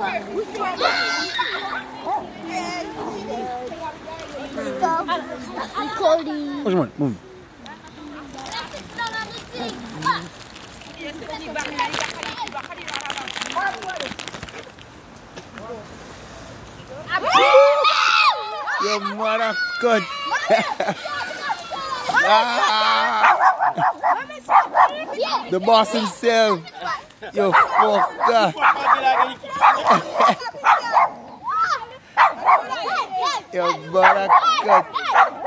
Recording. One? Move. Your mother good. Ah, the boss himself. You fucker. Mother good.